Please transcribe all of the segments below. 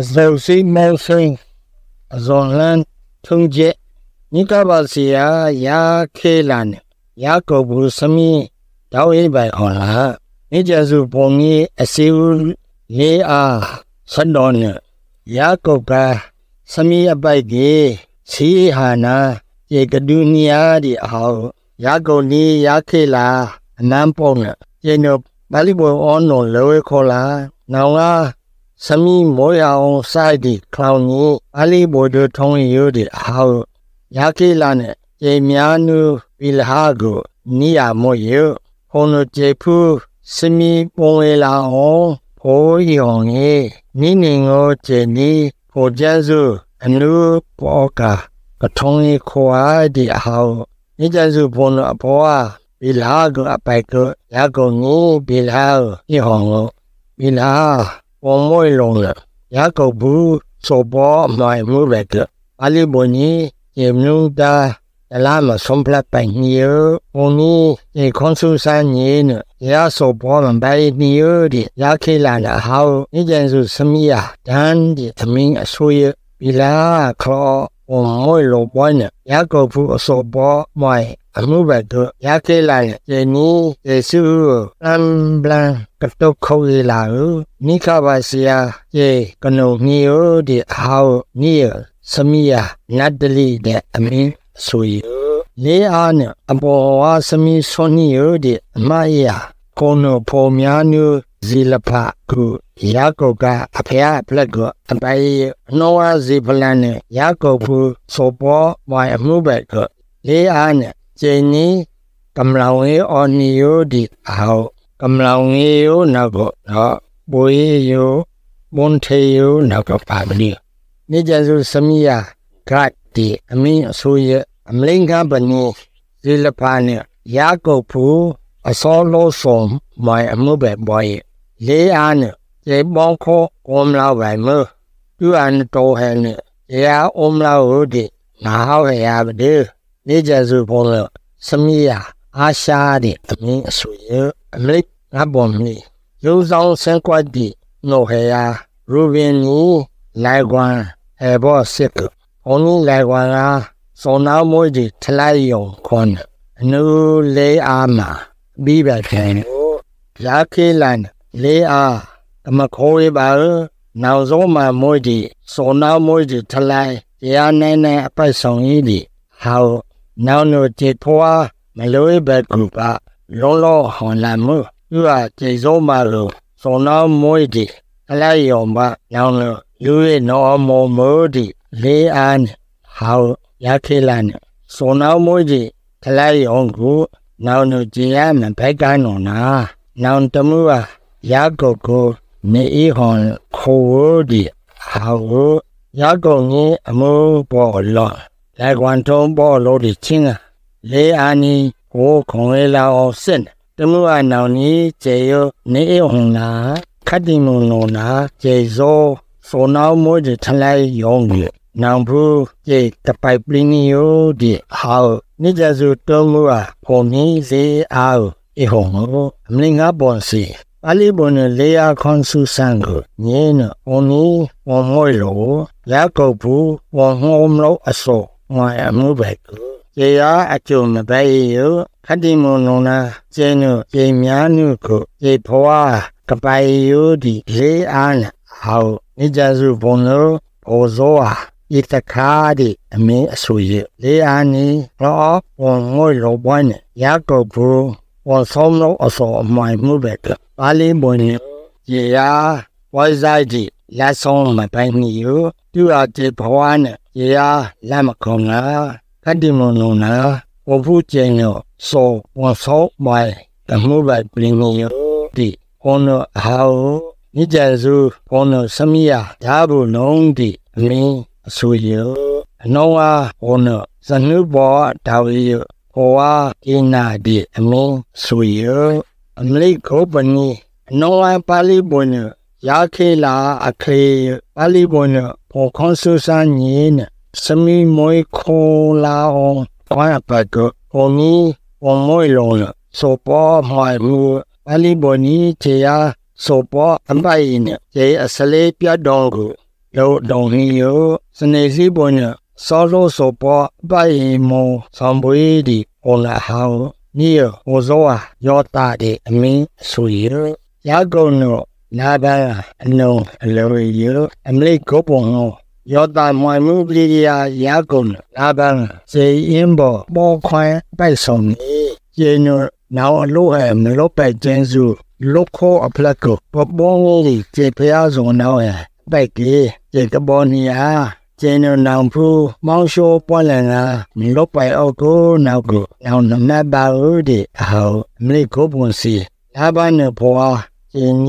အစောစီမောဆင်းအဇွန်လန်ထုံကျက်နိကပါစီယာယာခေလန်ယာကောဘူးစမီတောင်းရေးပိုင်အောင်လားနေကြစုပုံကြီးအစီဦးလေးအားဆန်တော်နယာကောကစမီအပိုက်ကြီးစီဟာနာရေကဒူနီယာဒီအောင်ယာကောနီယာခေလာအနမ်းပုံနဲ့ကျေနပါဠိဘောအောနော်လောဝဲခေါ်လာနောင်လား စမီမောရအောင်စိုက်ဒီခလောင်ကြီးပါဠိဘောဒထုံးရိုးဒီအောင်ယာခေလာနဲ့ကျေများနုဝီလဟာကိုနိယာမောယဟောနကျေဖူစမီပုံဝဲလာအောင်ဖိုးယောင်ကြီးနိနေငောကျေနီဖိုကျန်းစုအနုပောကာကထုံးရီခွာဒီအဟောနိကျစုဘုံအဘောဘီလာကအပိုက်ကရကုံကိုဘီလာဟိဟောင်းဘီလာဝမွေလုံးရရကုံဘူးစောဘော မိုင်မှုရကပါလီဘုန်ကြီးယေမြူတာဒလာမဆုံးဖလက်ပိုင်နီယဘုန်ကြီးယေခွန်ဆူဆန်ကြီးနရစောဘောမပိုင်နီယဒီရခေလာနာဟောနိကျစုစမီယာဒန်ဒီ သမင်းအဆွေဘီလာခေါ်ဝမွေလောပွိုင်းရကုံဘူးအစောဘောမိုင်အမှုဘတ်တို့ရခဲလာရဲ့ယနေ့ယေစုအမ်ဘလန်ကတုတ်ခေါ်ရလာဦးနိခပါစီယာယေကနုံမီယိုဒီဟောင်းနီယစမီယာနတ်တလီတဲ့အမင်းဆိုရလေးအားနဲ့အပေါ်ဝါစမီဆွန်နီယိုဒီအမယာကိုနိုဖော်များနုဇီလဖကုယာကောကအဖေအပလက်ကအပိုင်နောဝါဇီဖလန်နဲ့ယာကောဖူစောပေါ်ဝိုင်အမှုဘက်ကလေးအားနဲ့ ကျင်းနီကမ္လောင်ဝေအော်နီယိုဒီအောကမ္လောင်ဝေယိုနောက်တော့နော်ဘွေယိုမွန်ထေယိုနောက်တော့ပါမလီနေကြစုစမီယာဂတ်ဒီအမင်းအစိုးရအမလင်္ဂပနီဇီလဖာနေယာကုတ်ဖူအစောလို့ဆုံးမိုင်အမှုပဲဘွားလေးအား နဲ့ကျေပေါင်းခေါ်ကောမလောက်ပဲမသူအန်တော်ဟဲနဲ့ရာအုံလောက်ဟုတ်ဒီနာဟောရရပါတဲ့နေကြစုပေါ်လို့စမီယာအာရှာတဲ့အမင်းအဆွေအမလိငါပေါ်မီရုံဆောင်ဆန်ကွက်ဒီနိုဟေယာရူဘင်နီလိုက်ကွမ်ဟေဘောစစ်ကဘုံနီလိုက်ကွမ်ကစောနာမွေးဒီထလိုက်ယုံခွန်အနူလေးအားမှာပြီးပါခင်ရာခေလန်လေးအားအမခိုးရပါနောက်ဆုံးမှာမွေးဒီစောနာမွေးဒီထလိုက်တရားနိုင်နိုင်အပိုက်ဆောင်ကြီးဒီဟော နောင်နိုတေထွားမလို့ဘက်ကူပါလုံးလုံးဟွန်လာမှုသူကကျေစိုးမလို့စောနာမွေးဒီအလိုက်ယောမနောင်လို့လူရဲ့နော်မောမိုဒီလေးအန်ဟောရခေလန်စောနာမွေးဒီခလိုက်ယောကိုနောင်နိုကြည်ရမဘက်ကနော်နာနောင်တမှုကယာကိုကိုနေဤဟွန်ခိုးဒီဟောယာကိုငင်းအမိုးပေါ်လော 来关中包罗的亲啊，来安尼我空为老生，等我安老你只有你红啦，肯定弄弄啦，这说说那么的出来用的，南部这个白不灵有的好，你这是等我啊，后面是好一红哦，另外本事。ပါဠိဘုံနဲ့လေယာခွန်ဆုဆန်ကိုညင်းနဝနီဝမွေလိုရကုတ်ဘူးဝငုံမလို့အစော ငွာအမှုပဲကိုကျေရအကျုံမပဲယခတိမုံနုံနာကျင်းနုကျေများနုကိုကျေဖွာကပိုင်ယုဒီလေးအားနဟောနိကြစုဘုံလို့ဘောဇောဟာဤတခါဒီအမင်းအဆူရလေးအားနီရောဝန်ငွေလောပွားနေရကောဘူးဝန်ဆုံးလို့အစောအမိုင်မှုပဲကပါဠိဘုံနေရေယာဝိုင်းဆိုင်ဒီလက်ဆုံးမပိုင်နီယ သူအတေဘဝနဲ့ရေယာလက်မခုံနာကတိမလုံးနာဝဖူးကျင်းရောစောဝန်ဆုံးမိုင်တမှုပဲပြင်နီယဒီဟောနဟောနိကြစုဟောနစမီယာဒါဘူးလုံးဒီအမင်းအဆူရအနောဝဟောနဇနုဘောဒါဝီဟောဝအင်းနာဒီအမင်းဆူရအမလိကောပနီအနောဝပါဠိဘုံ ရာခေလာအခေပါဠိဘုံပေါ်ခွန်ဆူဆန်ညင်းစမီမွေခိုလာအောင်ကွာပတ်ကဟိုမီဝမွေလုံးစောပေါ်မိုင်မူပါဠိဘုံနီချေယာစောပေါ်အပိုင်နေကျေအစလေးပြတ်တော်ကိုလောတောင်းဟီယောစနေစီပေါ်ညစောလို့စောပေါ်ပိုင်မောဆောင်ပွေးဒီဟောလာဟောင်းနီယောဟောဇောယောတာဒီအမင်းဆိုရယာကုံနော နာဘာအနုံအလောယောအမလေးကိုပုံနောယောတာမွိုင်မှုပရိယာယာကုံနာဘာစေရင်ဘောပေါ်ခွန်ပိုက်ဆောင်နေကျေညနောင်အလို့ဟဲမလို့ပဲကျင်းစုလုခိုအဖလက်ကိုပပေါင်းကြီးကျေဖျားစုံနောရပိုက်ကြီးကျေကဘောနီယာကျေနနောင်ဖူမောင်ရှိုးပွားလန်ကမလို့ပဲအောက်ကိုနောက်ကိုနောင်နမပါဦးဒီအဟောမလေးကိုပွန်စီလာပါနေဖွာကျင်းကြီးစုကဟောင်းမနောက်ကျန်းစုစနေစီပေါ် ည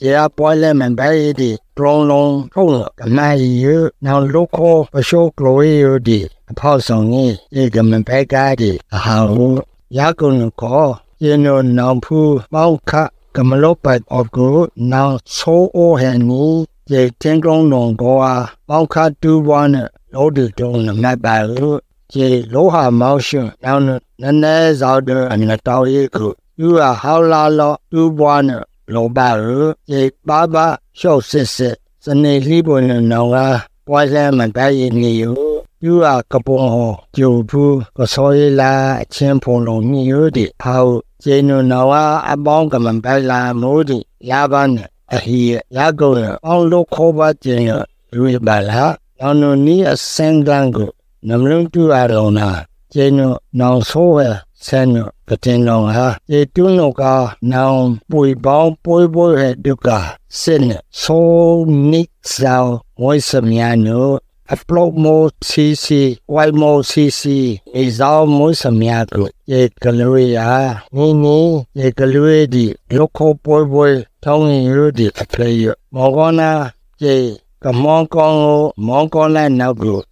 ကျေပွားလဲမန်ပဲဒီတရုံလုံးထုံးကမိုင်ရနောက်လုခိုပရှိုးကလိုရီဒီအဖောက်ဆောင်ကြီးဒီကမန်ပဲကားဒီအဟောင်းယာကုံကိုယေနောနောင်ဖူမောက်ခကမလောပတ်အော့ကိုနောင်ဆိုးအိုဟန်နီယေတင်ကုန်းလုံးကိုအားမောက်ခတူဘွားနဲ့လောဒီတုံးနမတ်ပါလို့ ကျေလောဟာမောက်ရှင်နောင်နနဲဇောက်တဲ့အနတောက်ရီကိုယူဟာဟောလာလောတူဘွားနဲ့လောပါလို့ကျေပါပါရှော့စစ်စစ်စနေလီပွန်နောင်ကပွားစမ်းမတိုင်နေယူယူအကပုံဟောကျုပ်ဘူးကစောရလာအချင်းဖုံလုံးမြည်ရတဲ့ဟောက်ကျေနနာဝအပေါင်းကမန်ပလာမိုးဒီလာပန်းအဟီရာကုံအောင်လို့ခေါ်ပါကျင်ရရွေပါလာနောင်နနီအစန်ဂန်ကို နမလုံတူအရောနာကျေနနောင်ဆိုးဝဲဆန်နကတင်လောင်ဟာကျေတွန်းလောကနောင်ပွေပေါင်းပွေပွေဟဲ့ဒုက္ခစင်ဆိုနိဆောဝိစမြာနု upload more cc white more cc အဇောမိုးစမြတ်ကိုရေကလွေယာနင်းနင်းရေကလွေဒီလောကပွဲပွဲထောင်းရင်ရဒီအပလေးမောကနာရေကမောကောင်းမောကောလာနောက်ကိုနောင်လို့လွလွရဲ့နမခေါ်ပါလို့နောင်လို့ရေလောကရဲ့ကိုလုံးနဲ့နေစကြုံဒီချင်းကလောက်ဟာဒီမိဟန်နိုနေဟာဒီဆိုဟဲခွန်ဒနာရေညနောင်ပွေပေါင်းဟဲကမြောက်မြေရဒီနမကစီပါဒီအဖေရအမလေးထုံးချက်ပေါ်မလေးလာပါနဲ့ကလုံးတာပါလို့နောင်နဆန်းကန်းဒီတော့မဆက်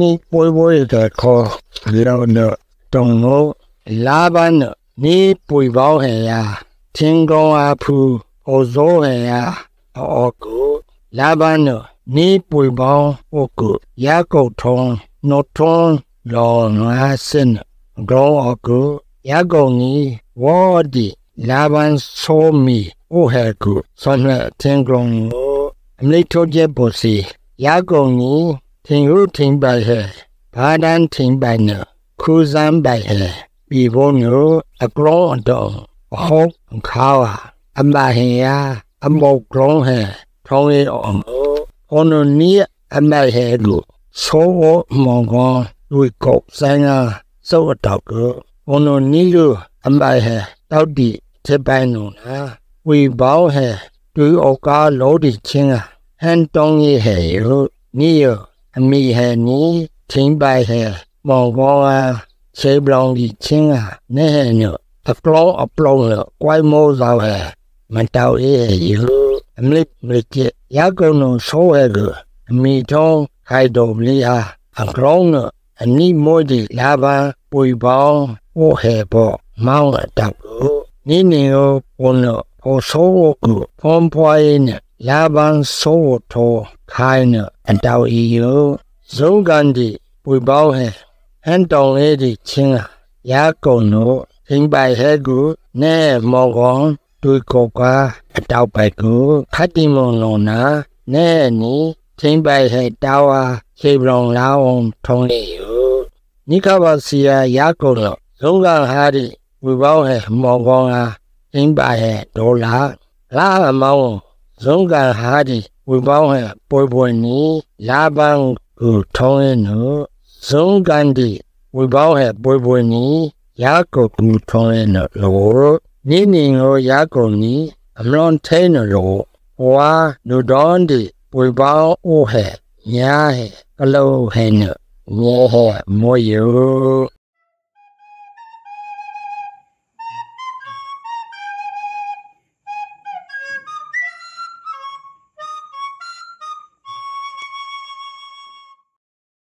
နီပွေပွေတဲ့ခေါ်လောနော်တုံလို့လာဘန်နေပွေပေါင်းဟဲ့ယာသင်္ကောအဖူဟောဇောဟဲ့ယာအောကုလာဘန်နေပွေပေါင်းဟောကုယာကုတ်ထုံနောထုံလောနွားစင်ဂ ရောအကုယာကုံနီဝေါ်ဒီလာဘန်ဆိုမီအိုဟဲကုဆွမ်းနဲ့သင်္ကောအမလေးထိုးချက်ပေါ်စီယာကုံနီသင်ရုထင်ပါဟဲဘာဒန်ထင်ပါနော်ခူဇမ်ပိုင်ဟဲပြီဘုံညိုအကလောအတော်ဟောခါဝအမဟင်ယာအမောကလောဟဲထောင်းရအောင်ဟောနနီအမဟဲလူသောမောင်ကောလူကောဆိုင်နာစောတော့ကဟောနနီလူအမဟဲတောက်ဒီချက် ပိုင်းနုနာဝီဘောင်းဟဲတူအောကာလောဒီချင်းဟန်တောင်းရဟဲလို့နီယအမီဟဲနီချင်းပိုင်ဟဲမောင်ကောင်းခြေပလောင်ကြီးချင်းကနဲ့ညအပလောအပလောလို့ကွိုင်းမိုးသောဟဲမတောက်ရဲ့ယူအမလစ်မလစ်ကျရကုံလုံးဆိုးရဲ့ကအမီထုံး ခိုင်တော်မလီဟာအကလောင်းအနိမိုးဒီလာပါပွေပေါင်းဟိုဟဲပေါ့မောင်းတောက်လို့နိနေကိုပုံလို့ဟိုဆိုးကိုဖုံးဖွားရင်လာပန်းဆိုးထောခိုင်းအတောက်ဤယဇုံကန်ဒီပွေပေါင်းဟဲဟန်တောင်လေးဒီချင်းလာရာကုံတို့ဟင်းပိုင်ဟဲကူနဲမောကောင်တွေ့ကောကအတောက်ပိုက်ကိုခတ်တိမုံလုံးနာနဲနီချင်းပိုင်ဟဲတာဝါခြေပလောင်လာအောင်ထုံးလေးယူနိကဘာစီယာရာကုံတို့ ဇုံကဟာဒီဝီပေါင်းဟဲမောကောင်ဟာဟင်းပိုင်ဟဲဒေါ်လာလာမောင်းဇုံကဟာဒီဝီပေါင်းဟဲပွေပွေနီလာပန်းကိုထုံးရင်တို့ဇုံကန်ဒီဝိဘောဟဲပွေပွေနီယာကုတ်ကူထုံးရဲနလောနိနိငောယာကုတ်နီအမလွန်ထဲနလောဝါနုဒွန်ဒီဝိဘောအိုဟဲညာဟဲကလောဟဲနမောဟောမောယော